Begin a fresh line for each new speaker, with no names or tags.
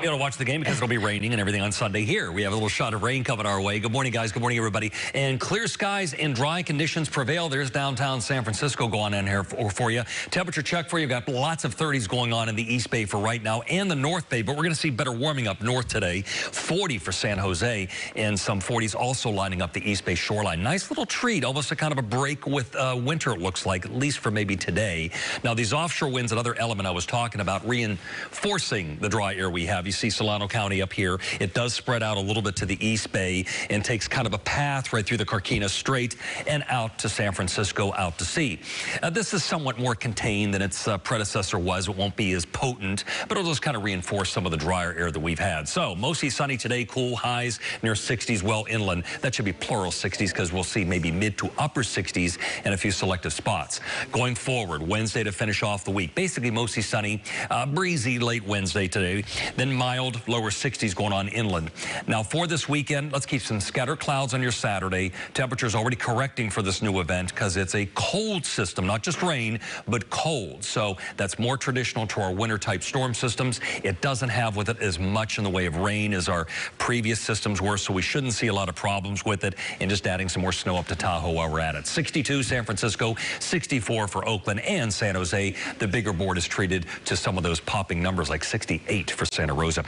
be able to watch the game because it'll be raining and everything on Sunday here. We have a little shot of rain coming our way. Good morning, guys. Good morning, everybody. And clear skies and dry conditions prevail. There's downtown San Francisco going on here for, for you. Temperature check for you. Got lots of 30s going on in the East Bay for right now and the North Bay, but we're going to see better warming up north today. 40 for San Jose and some 40s also lining up the East Bay shoreline. Nice little treat, almost a kind of a break with uh, winter, it looks like, at least for maybe today. Now, these offshore winds, another element I was talking about, reinforcing the dry air we have. You see Solano County up here. It does spread out a little bit to the East Bay and takes kind of a path right through the Carquinez Strait and out to San Francisco, out to sea. Uh, this is somewhat more contained than its uh, predecessor was. It won't be as potent, but it'll just kind of reinforce some of the drier air that we've had. So mostly sunny today, cool highs near 60s well inland. That should be plural 60s because we'll see maybe mid to upper 60s in a few selective spots. Going forward, Wednesday to finish off the week, basically mostly sunny, uh, breezy late Wednesday today, then mild lower 60s going on inland. Now for this weekend, let's keep some scattered clouds on your Saturday. Temperatures already correcting for this new event because it's a cold system, not just rain, but cold. So that's more traditional to our winter type storm systems. It doesn't have with it as much in the way of rain as our previous systems were, so we shouldn't see a lot of problems with it and just adding some more snow up to Tahoe while we're at it. 62 San Francisco, 64 for Oakland and San Jose. The bigger board is treated to some of those popping numbers like 68 for Santa Rosa.